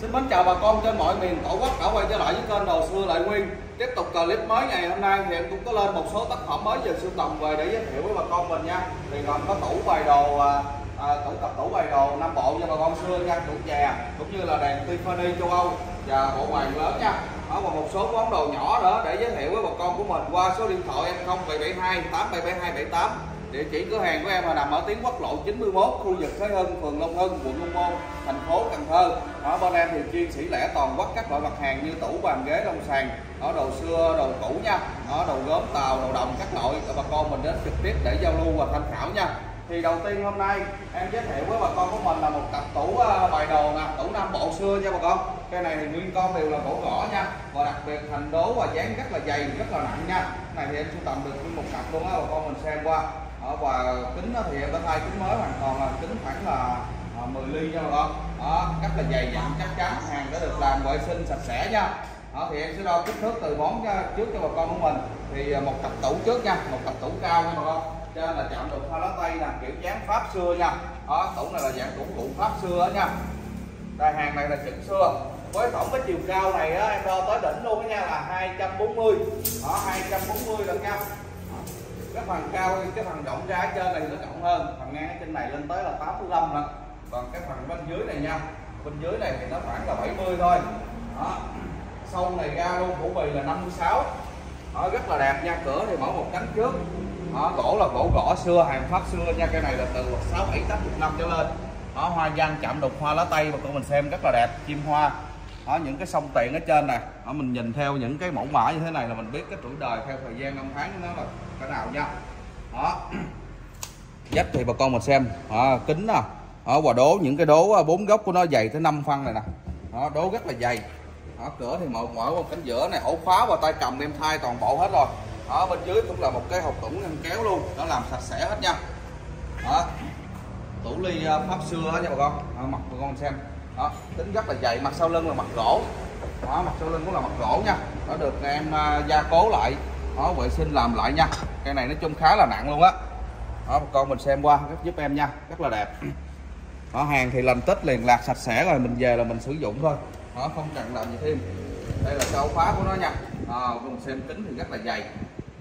Xin mến chào bà con trên mọi miền tổ quốc đã quay trở lại với kênh Đồ Xưa Lại Nguyên. Tiếp tục clip mới ngày hôm nay thì em cũng có lên một số tác phẩm mới về sưu tầm về để giới thiệu với bà con mình nha. Thì còn có tủ bài đồ, à, à, tủ tập tủ bài đồ Nam Bộ cho bà con xưa nha, tủ chè Cũng như là đèn Tiffany châu Âu và bộ bàn lớn nha. Đó, và một số món đồ nhỏ nữa để giới thiệu với bà con của mình qua số điện thoại em 0772 877278 Địa chỉ cửa hàng của em là nằm ở tuyến quốc lộ 91, khu vực Thới Hưng, phường Long Hưng, quận Long Môn, thành phố Cần Thơ. Ở bên em thì chuyên sĩ lẻ toàn quốc các loại mặt hàng như tủ bàn ghế đông sàn, ở đồ xưa, đồ cũ nha, ở đồ gốm tàu, đồ đồng các loại cho bà con mình đến trực tiếp để giao lưu và tham khảo nha. Thì đầu tiên hôm nay em giới thiệu với bà con của mình là một cặp tủ ờ, bài đồ nè, tủ Nam Bộ xưa nha bà con. Cái này thì nguyên con đều là gỗ gõ nha, và đặc biệt thành đố và dán rất là dày, rất là nặng nha. Cái này thì em sưu tầm được nguyên một cặp luôn á bà con mình xem qua Ờ, và kính thì em đã thay kính mới hoàn toàn là kính khoảng là ờ, 10 ly nha bà con. Ờ, đó rất là dày dặn chắc chắn hàng đã được làm vệ sinh sạch sẽ nha. Đó, thì em sẽ đo kích thước từ món trước cho bà con của mình. Thì một cặp tủ trước nha một cặp tủ cao nha bà con. Cho nên là chạm được hoa lá tây nè kiểu dáng pháp xưa nha. Đó tủ này là dạng tủ cụ pháp xưa nha. Đây hàng này là chỉnh xưa. Với tổng cái chiều cao này á, em đo tới đỉnh luôn đó nha là 240 đó 240 lần nha cái phần cao cái phần rộng ra ở trên này nó rộng hơn. Phần ngang ở trên này lên tới là 85 lần. Còn cái phần bên dưới này nha bên dưới này thì nó khoảng là 70 thôi. Đó. Sâu này ra luôn phủ bì là 56 đó, rất là đẹp nha cửa thì mở một cánh trước. Đó, gỗ là gỗ gõ xưa hàng pháp xưa nha cái này là từ 6 7 80 năm trở lên. Đó hoa văn chạm đục hoa lá tây mà con mình xem rất là đẹp chim hoa. Đó những cái sông tiền ở trên này đó, mình nhìn theo những cái mẫu mã như thế này là mình biết cái tuổi đời theo thời gian năm tháng nó là cái nào nha. Đó. Dắt thì bà con mình xem. À, kính nè. Ở và đố những cái đố à, bốn góc của nó dày tới 5 phân này nè. Đó, đố rất là dày. Đó, cửa thì mở mở qua cánh giữa này ổ khóa và tay cầm em thay toàn bộ hết rồi. Ở bên dưới cũng là một cái hộp tủ ngăn kéo luôn. Nó làm sạch sẽ hết nha. Đó. Tủ ly à, pháp xưa đó nha bà con. Đó, mặt bà con xem. Đó tính rất là dày mặt sau lưng là mặt gỗ. Đó mặt sau lưng cũng là mặt gỗ nha. Nó được em à, gia cố lại đó vệ sinh làm lại nha. Cây này nói chung khá là nặng luôn á. Đó bà con mình xem qua giúp em nha. Rất là đẹp. Đó hàng thì lành tích liền lạc sạch sẽ rồi mình về là mình sử dụng thôi. Đó không cần làm gì thêm. Đây là sau khóa của nó nha. À, mình xem kính thì rất là dày.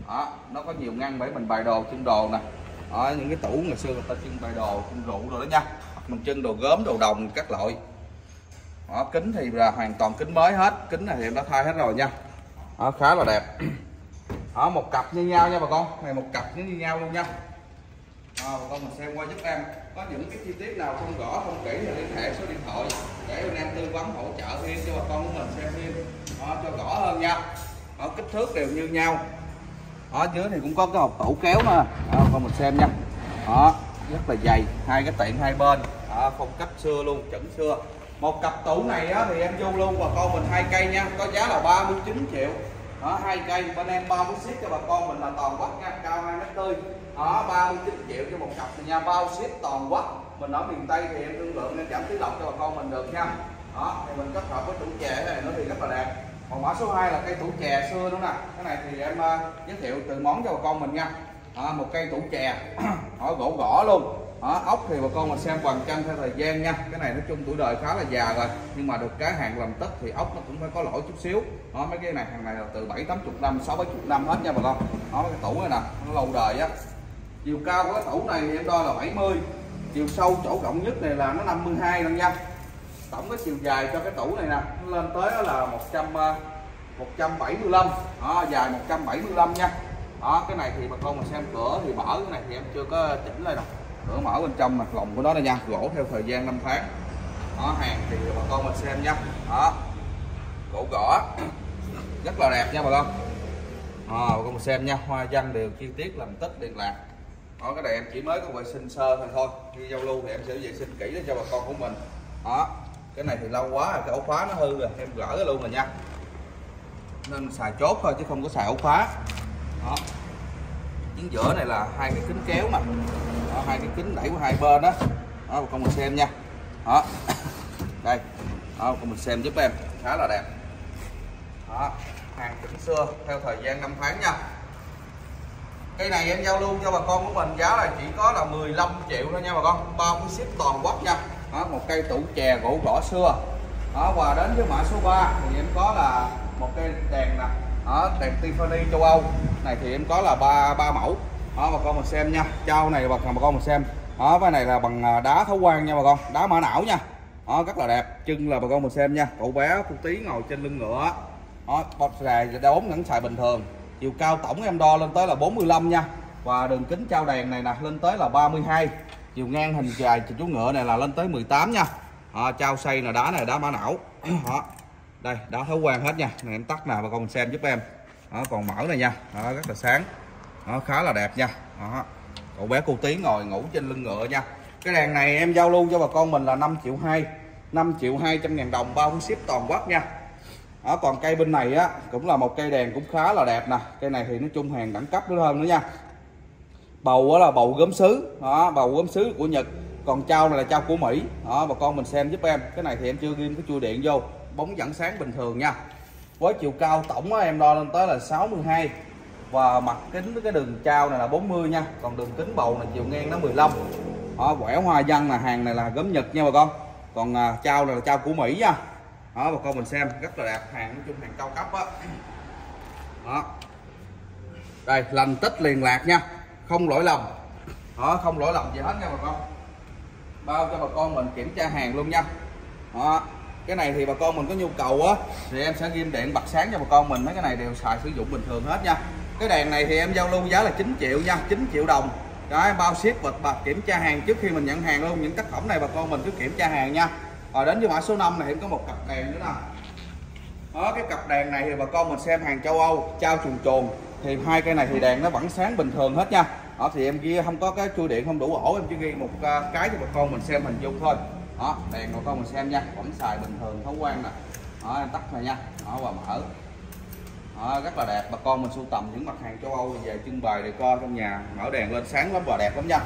Đó nó có nhiều ngăn để mình bày đồ trưng đồ nè. Đó, những cái tủ ngày xưa người ta trưng bày đồ trưng rượu rồi đó nha. Mình trưng đồ gốm đồ đồng các loại. Đó, kính thì là hoàn toàn kính mới hết. Kính này thì em đã thay hết rồi nha. Đó, khá là đẹp đó, một cặp như nhau nha bà con. Này một cặp như nhau luôn nha. À, bà con mình xem qua giúp em. Có những cái chi tiết nào không rõ không kỹ thì liên hệ số điện thoại để anh em tư vấn hỗ trợ thêm cho bà con của mình xem thêm đó, cho rõ hơn nha. Ở kích thước đều như nhau. Ở dưới thì cũng có cái hộp tủ kéo mà, đó, con mình xem nha. Đó rất là dày hai cái tiện hai bên. Đó, phong cách xưa luôn chuẩn xưa. Một cặp tủ này á, thì em vô luôn bà con mình hai cây nha. Có giá là 39 triệu đó hai cây bên em bao ship cho bà con mình là toàn quốc nha cao hai mét tươi. Đó 39 triệu cho một cặp nha bao ship toàn quốc mình ở miền tây thì em thương lượng nên giảm phí lọc cho bà con mình được nha. Đó thì mình kết hợp với tủ chè này nó thì rất là đẹp. Còn mã số 2 là cây tủ chè xưa nữa nè. Cái này thì em uh, giới thiệu từ món cho bà con mình nha. À, một cây tủ chè ở gỗ gõ luôn đó, ốc thì bà con mình xem hoàn chân theo thời gian nha. Cái này nói chung tuổi đời khá là già rồi. Nhưng mà được cái hàng làm tất thì ốc nó cũng phải có lỗi chút xíu. Đó mấy cái này hàng này là từ bảy tám chục năm sáu bảy chục năm hết nha bà con. Đó cái tủ này nè nó lâu đời á. Chiều cao của cái tủ này thì em đo là 70 chiều sâu chỗ rộng nhất này là nó 52 mươi nha. Tổng cái chiều dài cho cái tủ này nè nó lên tới là 100 175 à, đó, dài 175 nha. Đó cái này thì bà con mà xem cửa thì mở cái này thì em chưa có chỉnh lại đâu cửa mở bên trong mặt lòng của nó đây nha gỗ theo thời gian năm tháng. Đó hàng thì bà con mình xem nha đó. Gỗ gõ rất là đẹp nha bà con. À, bà con mình xem nha. Hoa văn đều chi tiết làm tích liền lạc. Đó cái này em chỉ mới có vệ sinh sơ thôi thôi. Khi giao lưu thì em sẽ vệ sinh kỹ để cho bà con của mình. Đó. Cái này thì lâu quá rồi cái ổ khóa nó hư rồi. Em gỡ luôn rồi nha. Nên xài chốt thôi chứ không có xài ổ khóa. Đó. Chính giữa này là hai cái kính kéo mà đó, hai cái kính đẩy của hai bên đó. Đó con mình xem nha. Đó. Đây. Đó con mình xem giúp em. Khá là đẹp. Đó hàng chỉnh xưa theo thời gian năm tháng nha. Cây này em giao lưu cho bà con của mình giá là chỉ có là 15 triệu thôi nha bà con. Bao cái ship toàn quốc nha. Đó, một cây tủ chè gỗ gõ xưa. Đó và đến với mã số 3 thì em có là một cây đèn nè. Đó đèn Tiffany châu Âu. Này thì em có là ba ba mẫu đó bà con mình xem nha. Trao này bà, bà con mình xem. Đó cái này là bằng à, đá thấu quang nha bà con. Đá mã não nha. Đó rất là đẹp. Chân là bà con mình xem nha. Cậu bé cô tí ngồi trên lưng ngựa đó bọc xài đốn ngắn xài bình thường. Chiều cao tổng em đo lên tới là 45 nha. Và đường kính trao đèn này nè lên tới là 32 chiều ngang hình dài chú ngựa này là lên tới 18 nha. Đó, trao xây là đá này đá mã não. Đó. Đây đá thấu quang hết nha. Này em tắt nè bà con mình xem giúp em. Đó, còn mở này nha. Đó, rất là sáng đó, khá là đẹp nha. Đó. cậu bé cô tí ngồi ngủ trên lưng ngựa nha. Cái đèn này em giao lưu cho bà con mình là 5 triệu 2 5 triệu 200 ngàn đồng bao phí ship toàn quốc nha. Đó, còn cây bên này á cũng là một cây đèn cũng khá là đẹp nè. Cây này thì nói chung hàng đẳng cấp nữa hơn nữa nha. Bầu đó là bầu gốm sứ đó bầu gốm sứ của nhật. Còn trao này là trao của mỹ. Đó bà con mình xem giúp em. Cái này thì em chưa ghim cái chui điện vô. Bóng dẫn sáng bình thường nha. Với chiều cao tổng á, em đo lên tới là 62 và mặt kính cái đường trao này là 40 nha. Còn đường kính bầu này chiều ngang nó 15 đó, quẻ hoa văn là hàng này là gốm nhật nha bà con. Còn à, trao này là trao của mỹ nha. Đó bà con mình xem rất là đẹp. Hàng nói chung hàng cao cấp á. Đó. Đây lành tích liền lạc nha. Không lỗi lầm. Đó không lỗi lầm gì hết nha bà con. Bao cho bà con mình kiểm tra hàng luôn nha. Đó. Cái này thì bà con mình có nhu cầu á thì em sẽ ghim điện bật sáng cho bà con mình. Mấy cái này đều xài sử dụng bình thường hết nha cái đèn này thì em giao lưu giá là 9 triệu nha 9 triệu đồng. Đó bao ship và bà kiểm tra hàng trước khi mình nhận hàng luôn. Những tác phẩm này bà con mình cứ kiểm tra hàng nha. Rồi đến với mã số 5 này em có một cặp đèn nữa nè. Đó, cái cặp đèn này thì bà con mình xem hàng châu Âu, trao chuồn chuồn thì hai cây này thì đèn nó vẫn sáng bình thường hết nha. Đó, thì em ghi không có cái chui điện, không đủ ổ, em chỉ ghi một à, cái cho bà con mình xem hình dung thôi. Đó, đèn bà con mình xem nha, vẫn xài bình thường thấu quang nè. Đó, em tắt này nha. Đó, và mở đó, rất là đẹp. Bà con mình sưu tầm những mặt hàng châu Âu về trưng bày để co trong nhà. Mở đèn lên sáng lắm và đẹp lắm nha.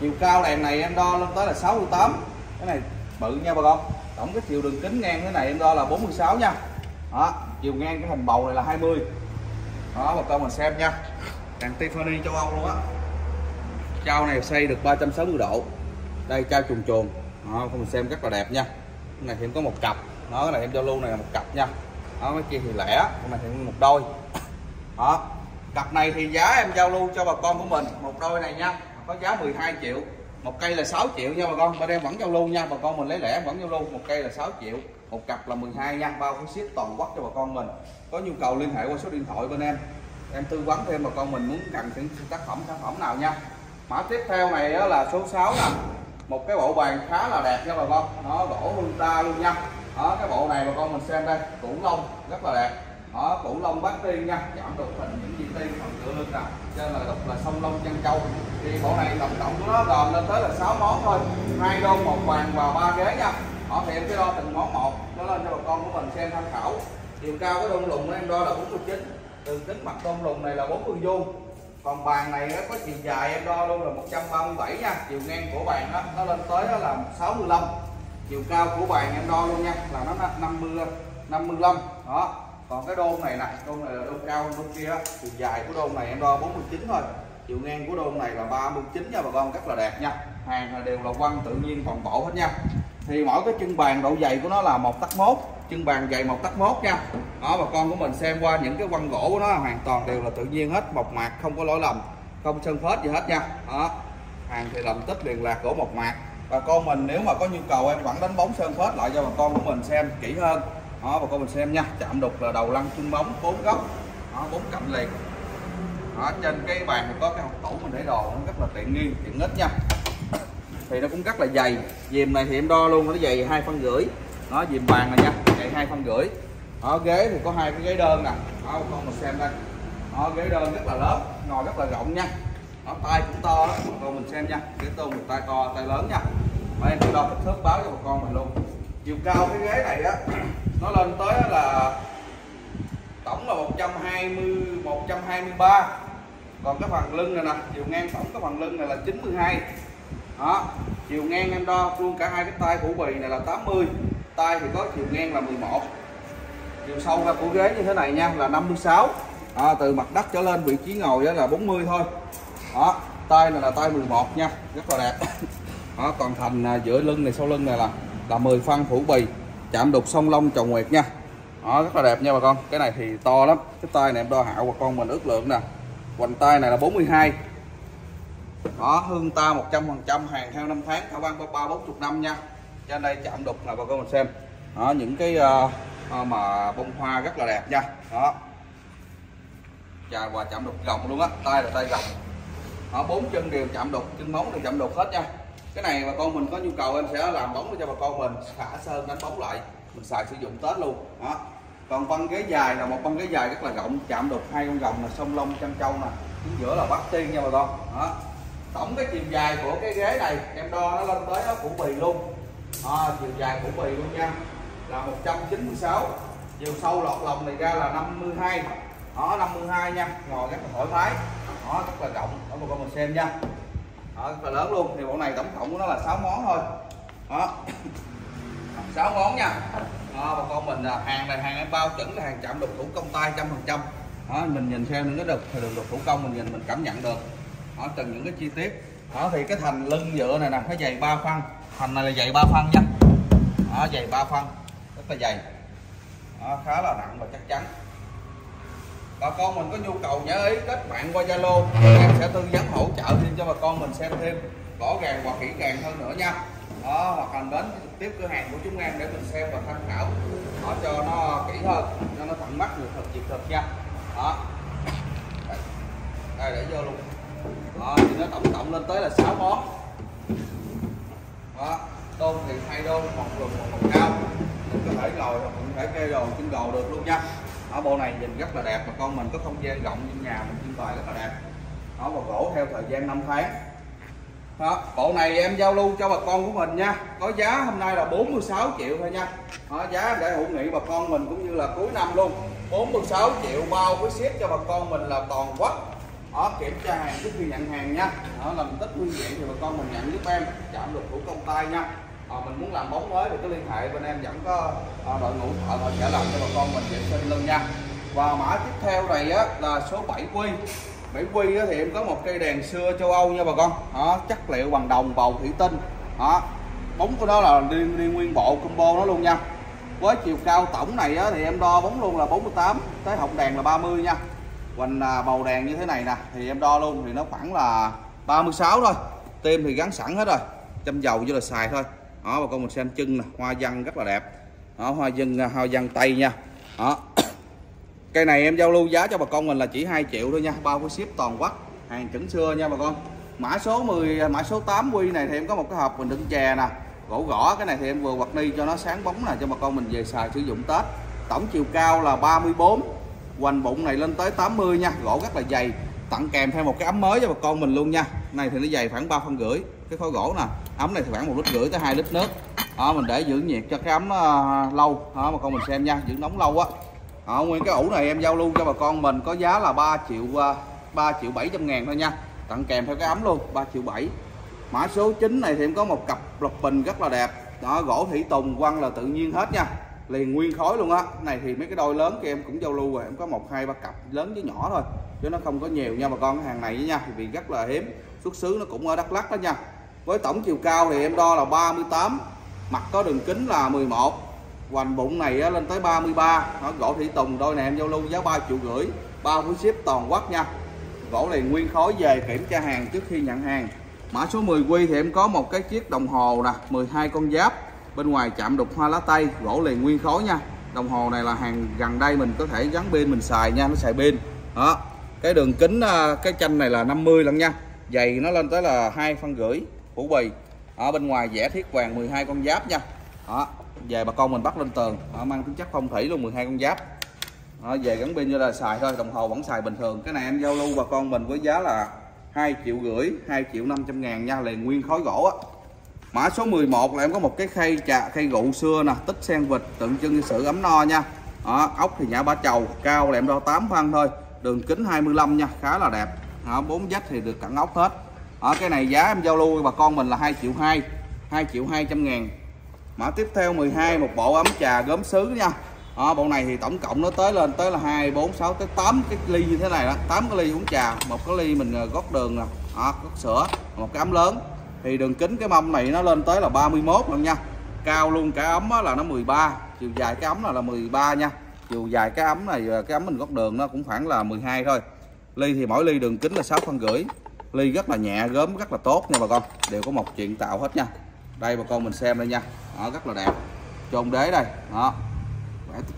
Chiều cao đèn này em đo lên tới là 68 cái này bự nha bà con. Tổng cái chiều đường kính ngang cái này em đo là 46 nha. Đó chiều ngang cái hình bầu này là 20 đó bà con mình xem nha. Đèn Tiffany châu Âu luôn á. Trao này xây được 360 độ. Đây trao chuồn chuồn đó con mình xem rất là đẹp nha. Cái này thì em có một cặp. Đó cái này em giao lưu này là một cặp nha đó, mấy kia thì lẻ, con này thì một đôi. Đó, cặp này thì giá em giao lưu cho bà con của mình, một đôi này nha, có giá 12 triệu, một cây là 6 triệu nha bà con. Bên em vẫn giao lưu nha, bà con mình lấy lẻ vẫn giao lưu, một cây là 6 triệu, một cặp là 12 nha, bao cái ship toàn quốc cho bà con mình. Có nhu cầu liên hệ qua số điện thoại bên em. Em tư vấn thêm bà con mình muốn cần những tác phẩm sản phẩm nào nha. Mã tiếp theo này là số 6 nè, một cái bộ bàn khá là đẹp nha bà con. Nó gỗ Honda luôn nha đó cái bộ này bà con mình xem đây củ lông rất là đẹp. Đó củ lông bát tiên nha, giảm đục hình những gì tiên phần cửa lưng nè trên là đục là sông lông chân châu. Thì bộ này tổng cộng của nó gồm lên tới là 6 món thôi. Hai đôn, một bàn và ba ghế nha. Họ thì em cái đo từng món một, nó lên cho bà con của mình xem tham khảo. Chiều cao cái đôn lùng em đo là 49 từ kính mặt đôn lùng này là 40 vuông. Còn bàn này nó có chiều dài em đo luôn là 137 nha. Chiều ngang của bàn đó nó lên tới đó là 65 chiều cao của bàn em đo luôn nha, là nó 50 55 đó. Còn cái đôn này nè, đôn này là đôn cao hơn đôn kia chiều dài của đôn này em đo 49 thôi. Chiều ngang của đôn này là 39 nha, bà con, rất là đẹp nha. Hàng là đều là quăng tự nhiên toàn bộ hết nha. Thì mỗi cái chân bàn độ dày của nó là một tấc mốt, chân bàn dày một tấc mốt nha. Đó, bà con của mình xem qua những cái quăng gỗ của nó, hoàn toàn đều là tự nhiên hết, mộc mạc, không có lỗi lầm, không sơn phết gì hết nha. Đó, hàng thì làm tích, liền lạc gỗ mộc mạc bà con mình nếu mà có nhu cầu em vẫn đánh bóng sơn phết lại cho bà con của mình xem kỹ hơn. Đó bà con mình xem nha. Chạm đục là đầu lăn chân bóng bốn góc. Đó bốn cạnh liền. Đó, trên cái bàn thì có cái hộp tủ mình để đồ nó rất là tiện nghi tiện ích nha. Thì nó cũng rất là dày. Dìm này thì em đo luôn nó dày hai phân rưỡi. Nó dìm bàn này nha dày hai phân rưỡi. Ở ghế thì có hai cái ghế đơn nè. Đó con mình xem đây. Đó, ghế đơn rất là lớn ngồi rất là rộng nha nó tay cũng to đó con mình xem nha. Cái tôm một tay to tay lớn nha. Và em đo kích thước báo cho bà con mình luôn. Chiều cao cái ghế này á nó lên tới là tổng là 120 123 còn cái phần lưng này nè chiều ngang tổng cái phần lưng này là 92 đó chiều ngang em đo luôn cả hai cái tay phủ bì này là 80 tay thì có chiều ngang là 11 chiều sâu ra của ghế như thế này nha là 56 à, từ mặt đất trở lên vị trí ngồi là 40 thôi đó tay này là tay 11 nha rất là đẹp. Đó còn thành à, giữa lưng này sau lưng này là là 10 phân phủ bì chạm đục sông long trầu nguyệt nha. Đó rất là đẹp nha bà con. Cái này thì to lắm cái tay này em đo hạo bà con mình ước lượng nè. Hoành tay này là 42 đó hương ta 100 phần trăm hàng theo năm tháng thảo văn ba bốn chục năm nha. Trên đây chạm đục là bà con mình xem. Đó những cái uh, mà bông hoa rất là đẹp nha. Đó. Chà và chạm đục gồng luôn á tay là tay gồng đó bốn chân đều chạm đục chân móng đều chạm đục hết nha. Cái này bà con mình có nhu cầu em sẽ làm bóng cho bà con mình khả sơn đánh bóng lại. Mình xài sử dụng tết luôn đó. Còn băng ghế dài là một băng ghế dài rất là rộng chạm đục hai con rồng là sông long, chân trâu nè chính giữa là bắc tiên nha bà con đó. Tổng cái chiều dài của cái ghế này em đo nó lên tới nó củ bì luôn. À, chiều dài củ bì luôn nha. Là 196 chiều sâu lọt lòng này ra là 52 đó 52 nha ngồi rất là thoải mái đó rất là rộng. Đó một con mình xem nha. Đó, rất là lớn luôn. Thì bộ này tổng cộng của nó là 6 món thôi. Đó. 6 món nha. Đó, bà con mình là hàng này hàng em bao chuẩn là hàng chạm đục thủ công tay trăm phần trăm. Mình nhìn xem những cái đục thì đường đục thủ công mình nhìn mình cảm nhận được. Đó, từng những cái chi tiết. Đó thì cái thành lưng dựa này nè nó dày ba phân thành này là dày ba phân nha. Đó dày ba phân rất là dày. Đó, khá là nặng và chắc chắn bà con mình có nhu cầu nhớ ý kết bạn qua zalo. Em sẽ tư vấn hỗ trợ thêm cho bà con mình xem thêm. Rõ ràng và kỹ càng hơn nữa nha. Đó hoặc là đến trực tiếp cửa hàng của chúng em để mình xem và tham khảo. Đó cho nó kỹ hơn cho nó tận mắt được thật việc thật nha. Đó. Đây để vô luôn. Đó, thì nó tổng cộng lên tới là 6 món. Đó đôn thì hai đôn một lùn một một cao. Mình có thể ngồi hoặc mình có thể kê đồ trên đồ được luôn nha ở bộ này nhìn rất là đẹp mà con mình có không gian rộng trong nhà mình trưng bày rất là đẹp. Nó và gỗ theo thời gian 5 tháng. Đó, bộ này em giao lưu cho bà con của mình nha. Có giá hôm nay là 46 triệu thôi nha. Đó, giá để hữu nghị bà con mình cũng như là cuối năm luôn. 46 triệu bao với ship cho bà con mình là toàn quốc. Đó kiểm tra hàng trước khi nhận hàng nha. Đó làm tích nguyên diện thì bà con mình nhận giúp em. Chạm được thủ công tay nha à, mình muốn làm bóng mới thì cứ liên hệ bên em vẫn có à, đội ngũ thợ họ sẽ làm cho bà con mình vệ sinh luôn nha. Và mã tiếp theo này á là số 7 quy. 7 quy á, thì em có một cây đèn xưa châu Âu nha bà con. Đó chất liệu bằng đồng bầu thủy tinh. Đó bóng của nó là đi, đi nguyên bộ combo nó luôn nha. Với chiều cao tổng này á, thì em đo bóng luôn là 48 tới họng đèn là 30 nha. Hoành à, bầu đèn như thế này nè thì em đo luôn thì nó khoảng là 36 thôi. Tim thì gắn sẵn hết rồi châm dầu vô là xài thôi đó, bà con mình xem chân nè, hoa văn rất là đẹp. Đó, hoa dân à, hoa văn tây nha. Đó. Cây này em giao lưu giá cho bà con mình là chỉ 2 triệu thôi nha, bao cái ship toàn quốc, hàng chuẩn xưa nha bà con. Mã số 10 à, mã số 8 quy này thì em có một cái hộp mình đựng chè nè, gỗ gõ, cái này thì em vừa quạt ni cho nó sáng bóng nè, cho bà con mình về xài sử dụng tết. Tổng chiều cao là 34 hoành bụng này lên tới 80 nha, gỗ rất là dày, tặng kèm thêm một cái ấm mới cho bà con mình luôn nha. Này thì nó dày khoảng 3 phân rưỡi cái khối gỗ nè. Ấm này thì khoảng một lít rưỡi tới 2 lít nước. Đó mình để giữ nhiệt cho cái ấm nó lâu. Đó bà con mình xem nha giữ nóng lâu á. Đó, nguyên cái ủ này em giao lưu cho bà con mình có giá là 3 triệu ờ, 3 triệu 700 ngàn thôi nha. Tặng kèm theo cái ấm luôn 3 triệu 7 mã số 9 này thì em có một cặp lọc bình rất là đẹp. Đó gỗ thủy tùng quăng là tự nhiên hết nha. Liền nguyên khối luôn á. Này thì mấy cái đôi lớn kia em cũng giao lưu rồi em có một hai ba cặp lớn với nhỏ thôi chứ nó không có nhiều nha bà con cái hàng này nha vì rất là hiếm xuất xứ nó cũng ở Đắk Lắk đó nha với tổng chiều cao thì em đo là 38 mặt có đường kính là 11 hoành bụng này lên tới 33 nó gỗ thủy tùng, đôi này em giao lưu giá 3 triệu rưỡi. Bao phí ship toàn quốc nha. Gỗ này nguyên khối về kiểm tra hàng trước khi nhận hàng. Mã số 10 quy thì em có một cái chiếc đồng hồ nè 12 con giáp. Bên ngoài chạm đục hoa lá tây gỗ liền nguyên khối nha. Đồng hồ này là hàng gần đây mình có thể gắn pin mình xài nha, nó xài pin. Đó, cái đường kính à, cái chanh này là 50 lần nha. Dày nó lên tới là hai phân rưỡi phủ bì ở bên ngoài vẽ thiết vàng 12 con giáp nha. Đó về bà con mình bắt lên tường. Đó, mang tính chất phong thủy luôn 12 con giáp. Đó, về gắn pin như là xài thôi đồng hồ vẫn xài bình thường. Cái này em giao lưu bà con mình với giá là 2 triệu rưỡi 2 triệu 500 ngàn nha liền nguyên khối gỗ á. Mã số 11 là em có một cái khay trà khay rượu xưa nè tích sen vịt tượng trưng cho sự ấm no nha. Đó, ốc thì nhã ba chầu cao là em đo 8 phân thôi. Đường kính 25 nha khá là đẹp. Đó, 4 dách thì được cẳng ốc hết ở cái này giá em giao lưu với bà con mình là 2 triệu 2 2 triệu 200 ngàn. Mã tiếp theo 12 một bộ ấm trà gốm sứ nha. Đó, bộ này thì tổng cộng nó tới lên tới là 2 4 6 tới 8 cái ly như thế này đó. 8 cái ly uống trà một cái ly mình ờ, gót đường nè à, gót sữa một cái ấm lớn. Thì đường kính cái mâm này nó lên tới là 31 luôn nha. Cao luôn cái ấm là nó 13 chiều dài cái ấm là là 13 nha. Chiều dài cái ấm này ờ, cái ấm mình gót đường nó cũng khoảng là 12 thôi. Ly thì mỗi ly đường kính là 6 phân rưỡi ly rất là nhẹ gớm rất là tốt nha bà con. Đều có một chuyện tạo hết nha. Đây bà con mình xem đây nha. Đó, rất là đẹp. Chôn đế đây. Đó.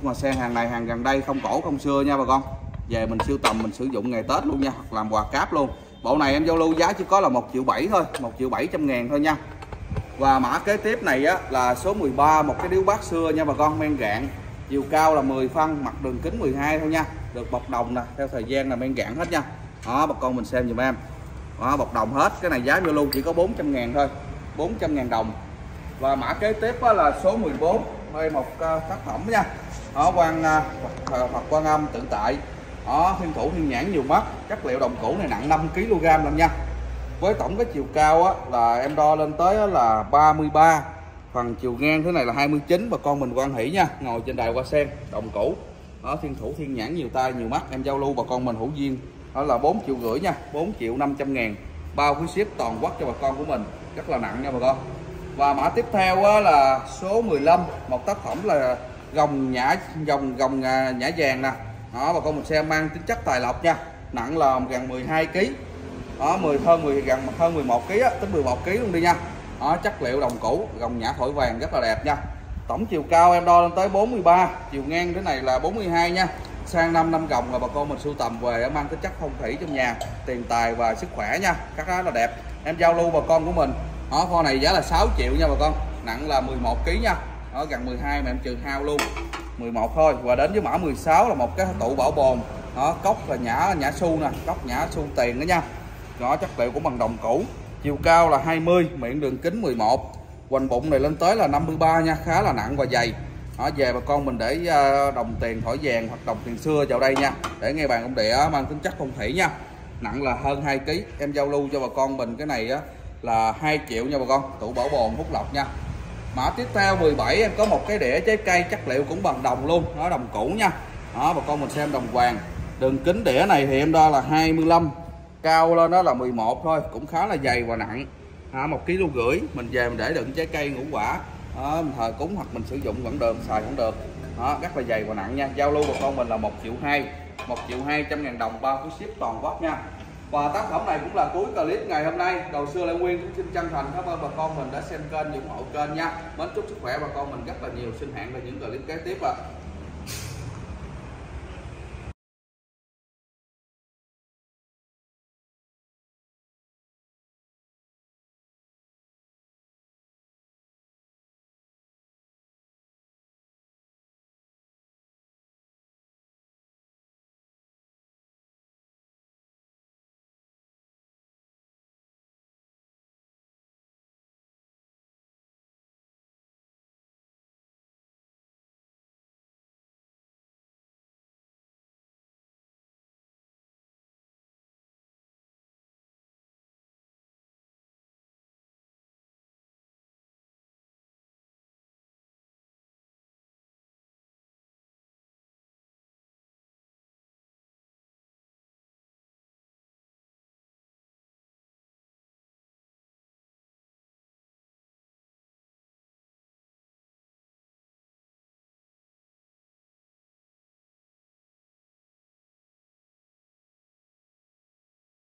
Mà xe hàng này hàng gần đây không cổ không xưa nha bà con. Về mình siêu tầm mình sử dụng ngày Tết luôn nha hoặc làm quà cáp luôn. Bộ này em giao lưu giá chỉ có là một triệu bảy thôi một triệu bảy trăm ngàn thôi nha. Và mã kế tiếp này á, là số 13 một cái điếu bát xưa nha bà con men gạn. Chiều cao là 10 phân mặt đường kính 12 thôi nha. Được bọc đồng nè theo thời gian là men gạn hết nha. Đó bà con mình xem giùm em đó, bọc đồng hết. Cái này giá lưu chỉ có 400 ngàn thôi. 400 ngàn đồng. Và mã kế tiếp là số 14 đây một tác phẩm nha. Đó quan à, hoặc à, Phật quan âm tự tại. Đó thiên thủ thiên nhãn nhiều mắt. Chất liệu đồng cũ này nặng 5 kg luôn nha. Với tổng cái chiều cao á, là em đo lên tới là 33 phần chiều ngang thế này là 29 bà con mình quan hỷ nha. Ngồi trên đài hoa sen đồng cũ đó thiên thủ thiên nhãn nhiều tay nhiều mắt. Em giao lưu bà con mình hữu duyên đó là 4 triệu rưỡi nha. 4 triệu 500 ngàn. Bao phí ship toàn quốc cho bà con của mình. Rất là nặng nha bà con. Và mã tiếp theo là số 15 một tác phẩm là gồng nhã, gồng gồng à, nhã vàng nè. Đó, bà con mình xem mang tính chất tài lộc nha. Nặng là gần 12 kg đó 10 hơn 10 gần hơn 11 kg tính 11 kg luôn đi nha. Đó, chất liệu đồng cũ gồng nhã thổi vàng rất là đẹp nha. Tổng chiều cao em đo lên tới 43 chiều ngang thế này là 42 nha sang năm năm gồng là bà con mình sưu tầm về mang tính chất phong thủy trong nhà, tiền tài và sức khỏe nha. Các đó là đẹp. Em giao lưu bà con của mình. Đó kho này giá là 6 triệu nha bà con. Nặng là 11 kg nha. Đó gần 12 mà em trừ hao luôn. 11 thôi. Và đến với mã 16 là một cái tủ bảo bồn. Đó cốc là nhã nhã su nè. Cốc nhã su tiền đó nha. Đó chất liệu cũng bằng đồng cũ. Chiều cao là 20 miệng đường kính 11 hoành bụng này lên tới là 53 nha. Khá là nặng và dày đó, về bà con mình để à, đồng tiền thỏi vàng hoặc đồng tiền xưa vào đây nha. Để nghe bàn ông đĩa mang tính chất phong thủy nha. Nặng là hơn 2 kg em giao lưu cho bà con mình cái này á là 2 triệu nha bà con. Tủ bảo bồn hút lọc nha. Mã tiếp theo 17 em có một cái đĩa trái cây chất liệu cũng bằng đồng luôn. Nó đồng cũ nha. Đó bà con mình xem đồng vàng. Đường kính đĩa này thì em đo là 25 cao lên đó là 11 thôi cũng khá là dày và nặng. À, một kg rưỡi mình về mình để đựng trái cây ngũ quả đó, thờ cúng hoặc mình sử dụng vẫn được xài cũng được. Đó, rất là dày và nặng nha. Giao lưu bà con mình là một triệu hai một triệu hai trăm ngàn đồng bao phí ship toàn quốc nha. Và tác phẩm này cũng là cuối clip ngày hôm nay. Đầu xưa lại nguyên cũng xin chân thành cảm ơn bà con mình đã xem kênh ủng hộ kênh nha. Mến chúc sức khỏe bà con mình rất là nhiều. Xin hẹn là những clip kế tiếp ạ. à.